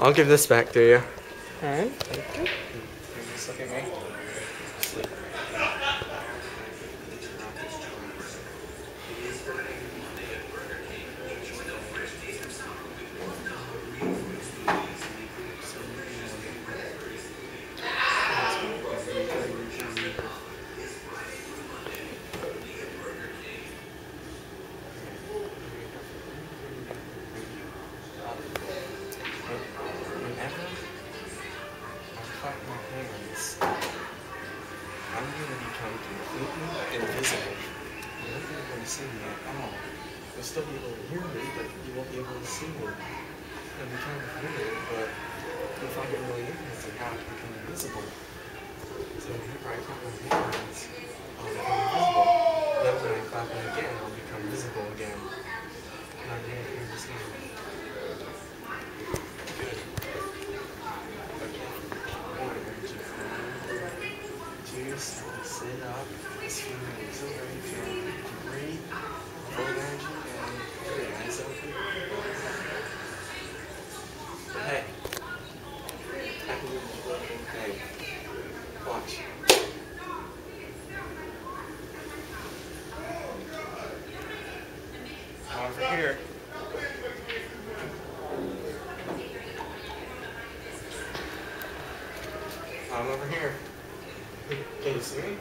I'll give this back to you. Alright, thank you. Just look at me. I clap my hands, I'll become invisible. Then when I clap them again, I'll become visible again. And I'm gonna the. Juice, sit up, swing your legs over, you feel breathe, full of energy, and keep your eyes open. Hey. Hey. Watch. Over here. I'm over here. Can you see me?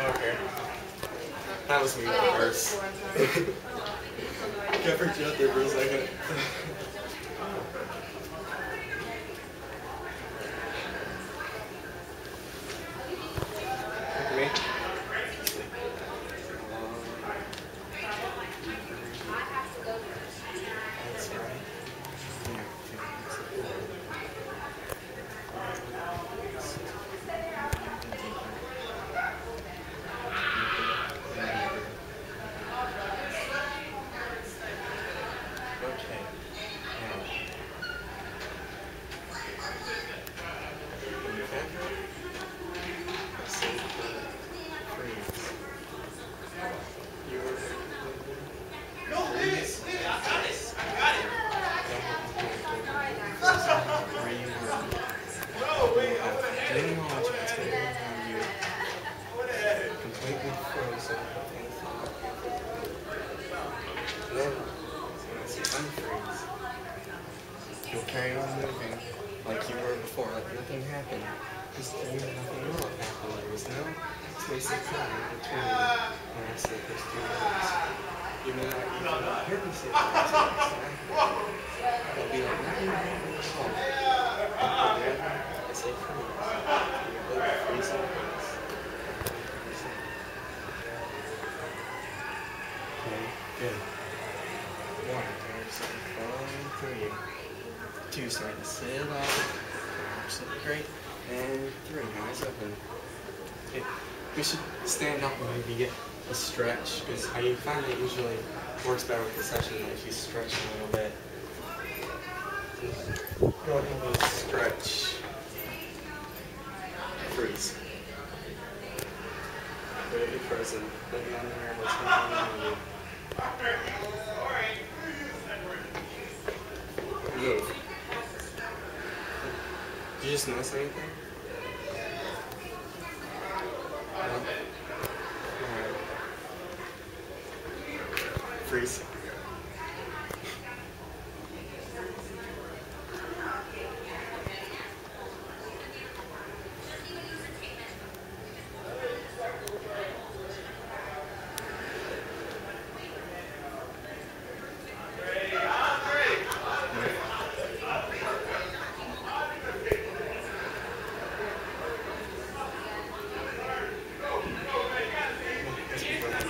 Okay. That was me at first. Kept you out there for a second. Look at me. That's right. Okay. Now. Whenever I say the phrase, you're freeze. Where you were. You have any knowledge of what's going on around you. Completely frozen and thought. Then, once you unfreeze, carry on moving like you were before, like nothing happened. Because you know nothing have happened. There was no space of time between when I said those two words. You may not even hear me say the words. It'll be like nothing happened at all. But I say freeze, you're freezing. Freezing. Okay, good. One, starting flowing through you. Two, starting to sit up. Absolutely great. And three, eyes open. Okay, we should stand up and maybe get a stretch, because I find it usually works better with the session if you stretch a little bit. Go ahead and stretch. Freeze. Really frozen. Looking on there, what's going on you. Move. Did you just notice anything? No? Alright. Freeze. Let's move our hands.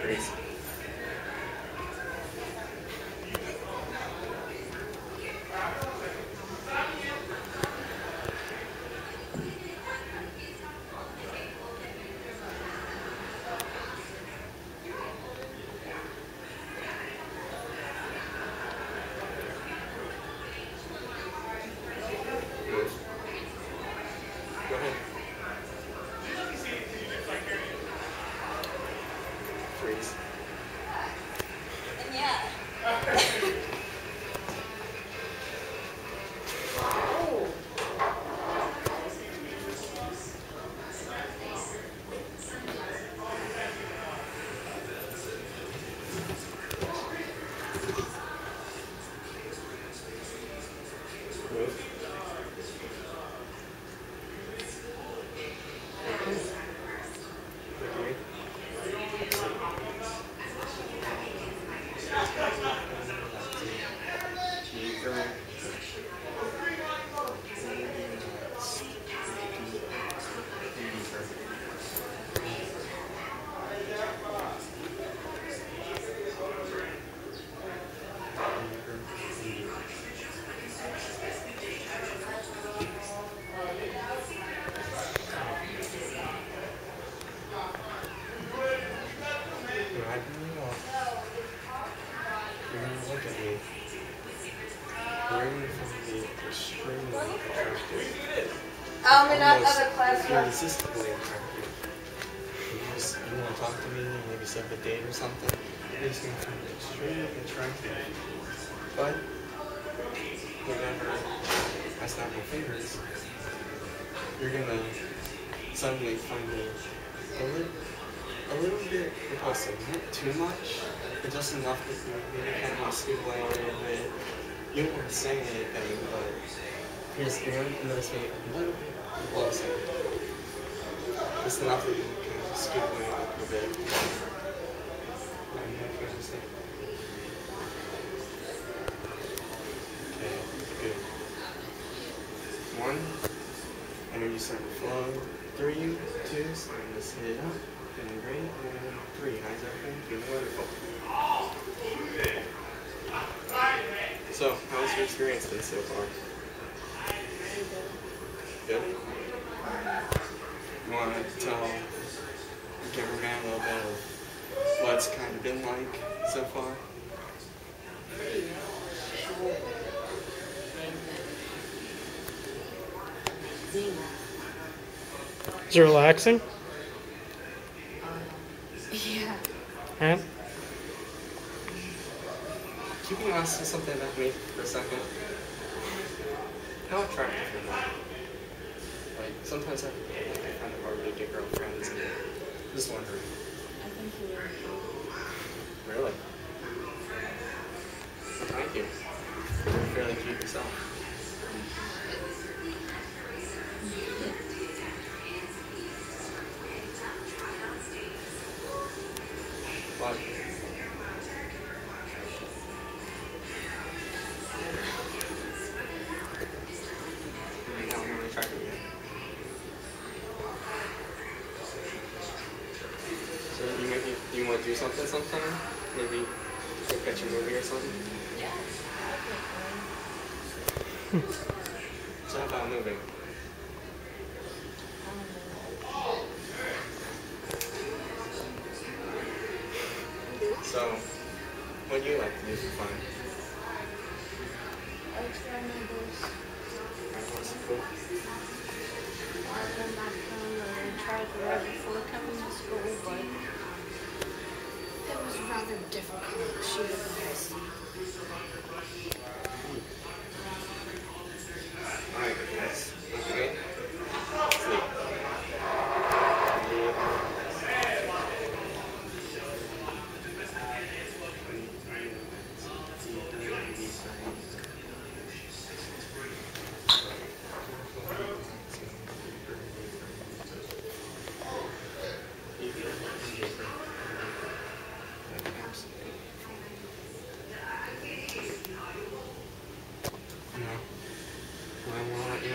Freeze. Move. Go ahead. Freeze. Yeah. Move. Okay. Deeper. Deeper. Right me up. You're gonna look at me. Be extremely attractive. Um, in that class, attractive. You you want to talk to me, maybe set up a date or something. Extremely attractive. But whenever I snap my fingers, you're gonna suddenly find me a little, a little bit too much, but just enough that you maybe kind of to scoop a little bit. You don't want to say anything, but you're gonna notice me a little bit repulsive. Just enough that you can scoop away a little bit. I don't know if you understand. Okay, good. One, energy start to flow. Three, two, starting to sit up. Feeling great. And three, how's everything? Feeling wonderful. So, how's your experience been so far? Good? You want to tell the cameraman a little bit of what it's kind of been like so far? Is it relaxing? Yeah. Huh? You can ask me something about me for a second. How attractive am I? Like, sometimes I, like, I find it hard to get girlfriends and just wondering. I think you were. Really? Well, thank you. You're fairly cute yourself. Do something sometime? Maybe go catch a movie or something? Yeah. So how about moving? So, what do you like to do for fun? I try my best. That was cool. I've done my phone and I tried right before rather difficult. Shooting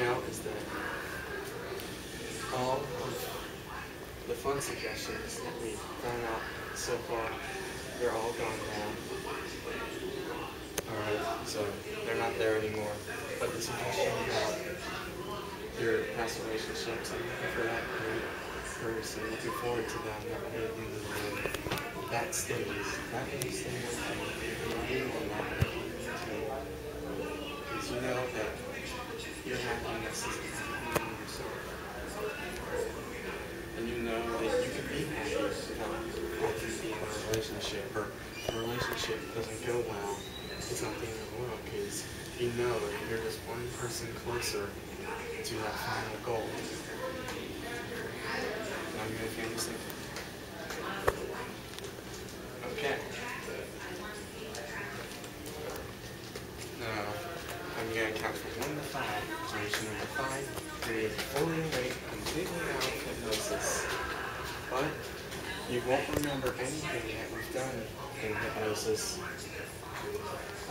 is that all of the fun suggestions that we've thrown out so far, they're all gone now. Alright, so they're not there anymore. But the suggestion about your past relationships and for that person looking forward to them, that that stays. That really stays. Relationship doesn't go well. It's not the end of the world because you know that you're just one person closer to that final goal. Now you make any sense? Okay. Now, I'm going to count from 1 to 5. Generation number 5, you're fully awake, completely out of hypnosis. But you won't remember anything that we've done in hypnosis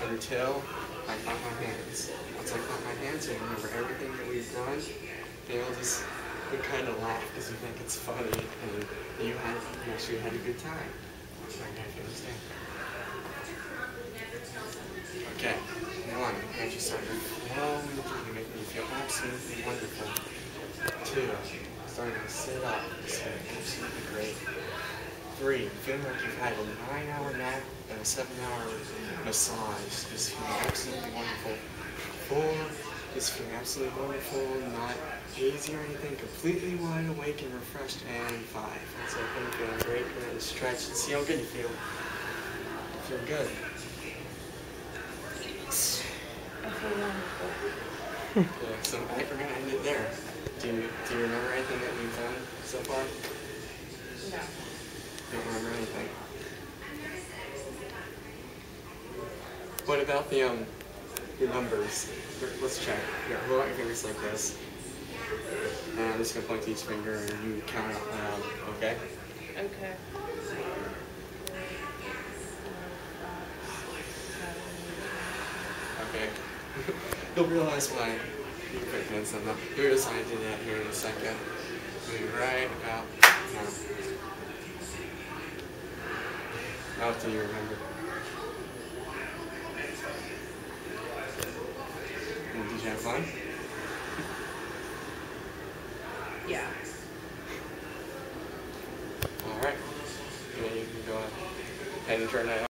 until I clap my hands. Once I clap my hands, you'll remember everything that we've done. You'll just you kind of laugh because you think it's funny and you had you actually had a good time. I. Okay, one, as you start to flow into you make me feel absolutely wonderful. Two, starting to sit up, it's absolutely great. Three, feeling like you've had a nine hour nap and a seven hour massage, just feeling absolutely wonderful. Four, just feeling absolutely wonderful, not hazy or anything, completely wide awake and refreshed. And five, it's open, feeling great, and stretch and see how good you feel. Feel good. I feel wonderful. Yeah, so I think we're gonna end it there. Do you, do you remember anything that we've done so far? No. Don't remember anything. What about the um the numbers? Here, Let's check. Here, hold out your fingers like this. And I'm just gonna point to each finger and you count out loud, okay? Okay. Okay. You'll realize why you put hands on them. Here's how I did that here in a second. Be right about now. How do you remember? And did you have fun? Yeah. Alright. Yeah, you can go ahead and turn that